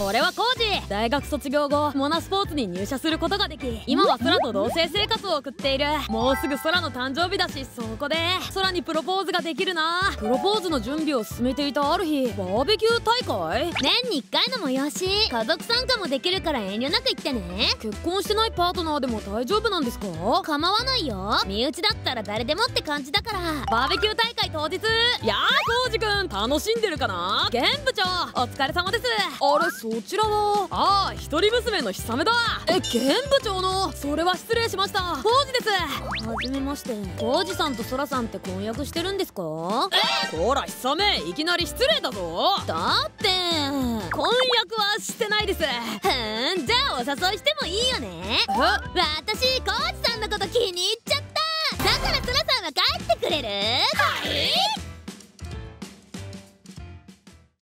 俺はコウジ。大学卒業後モナスポーツに入社することができ今は空と同棲生活を送っている。もうすぐ空の誕生日だしそこで空にプロポーズができるな。プロポーズの準備を進めていたある日バーベキュー大会？年に1回の催し。家族参加もできるから遠慮なく行ってね。結婚してないパートナーでも大丈夫なんですか？構わないよ。身内だったら誰でもって感じだから。バーベキュー大会当日？やあコウジくん楽しんでるかな？現部長お疲れ様です。あれそちらは？ああ一人娘のひさめだ。え現部長の？それは失礼しました。コウジです。はじめまして。コウジさんとソラさんって婚約してるんですか？え？ほらひさめいきなり失礼だぞ。だって。婚約はしてないです。ふん。じゃあお誘いしてもいいよね。え？私コーチさんのこと気に入って